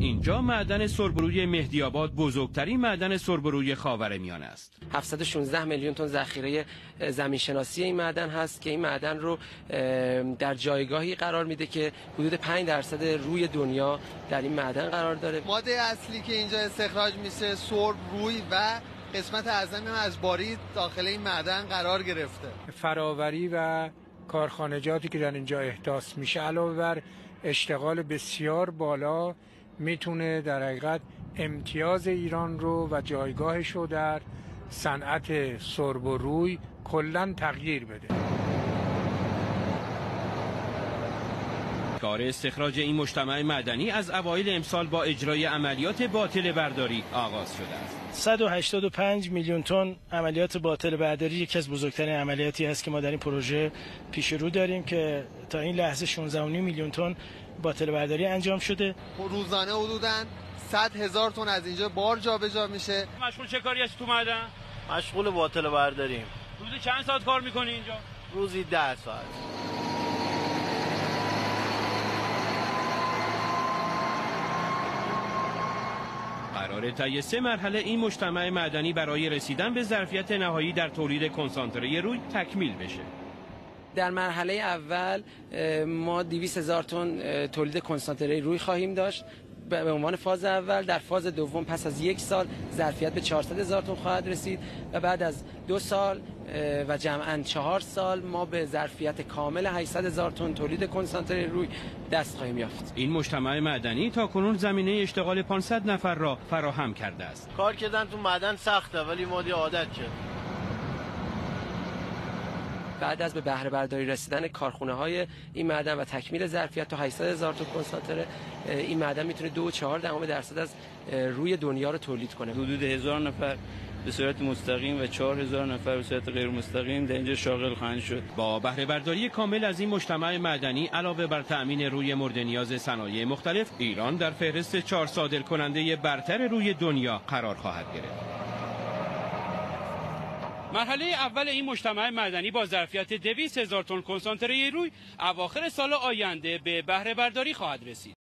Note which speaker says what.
Speaker 1: اینجا معدن سربروی مهدی آباد بزرگترین معدن سربروی خاورمیانه است.
Speaker 2: 716 میلیون تن ذخیره زمین شناسی این معدن هست که این معدن رو در جایگاهی قرار میده که حدود 5 درصد روی دنیا در این معدن قرار داره.
Speaker 3: ماده اصلی که اینجا استخراج میشه سرب روی و قسمت اعظمی از باری داخل این معدن قرار گرفته.
Speaker 4: فراوری و کارخانجاتی که در اینجا احداث میشه علاوه بر اشتغال بسیار بالا می‌تونه در حقیقت امتیاز ایران رو و جایگاهش رو در صنعت سرب و روی کلا تغییر بده.
Speaker 1: کار استخراج این مجتمع مدنی از اوایل امسال با اجرای عملیات باطل برداری آغاز شده است.
Speaker 5: 185 میلیون تن عملیات باطل برداری یکی از بزرگترین عملیاتی است که ما در این پروژه پیش رو داریم که تا این لحظه 16.5 میلیون تن باطل برداری انجام شده.
Speaker 3: روزانه حدوداً 100 هزار تن از اینجا بار جابجا جا میشه.
Speaker 1: مشغول چه کاری هستی تو معدن
Speaker 6: مشغول باطل برداریم
Speaker 1: روزی چند ساعت کار می‌کنی اینجا؟
Speaker 6: روزی 10 ساعت.
Speaker 1: قرار طی سه مرحله این مجتمع معدنی برای رسیدن به ظرفیت نهایی در تولید کنسانتره روی تکمیل بشه.
Speaker 2: در مرحله اول ما 200 هزار تن تولید کنسانتره روی خواهیم داشت. به عنوان فاز اول در فاز دوم پس از یک سال ظرفیت به 400 هزار تن خواهد رسید و بعد از دو سال و جمعا چهار سال ما به ظرفیت کامل 800 هزار تن تولید کنسانتره روی دست خواهیم یافت.
Speaker 1: این مجتمع معدنی تا کنون زمینه اشتغال 500 نفر را فراهم کرده است.
Speaker 6: کار کردن تو معدن سخته ولی ما عادت کرد
Speaker 2: بعد از به بهره برداری رسیدن کارخونه های این معدن و تکمیل ظرفیت تا 800 هزار تا کنسانتره این معدن می‌تونه دو و چهار دهم درصد از روی دنیا رو تولید کنه.
Speaker 7: حدود هزار نفر به صورت مستقیم و چهار هزار نفر به صورت غیر مستقیم در اینجا شاغل خواهند شد.
Speaker 1: با بهره برداری کامل از این مجتمع معدنی علاوه بر تأمین روی مورد نیاز صنایع مختلف ایران در فهرست چهار صادر کننده برتر روی دنیا قرار خواهد گرفت. مرحله اول این مجتمع مدنی با ظرفیت 200 هزار تن کنسانتره روی اواخر سال آینده به بهره برداری خواهد رسید.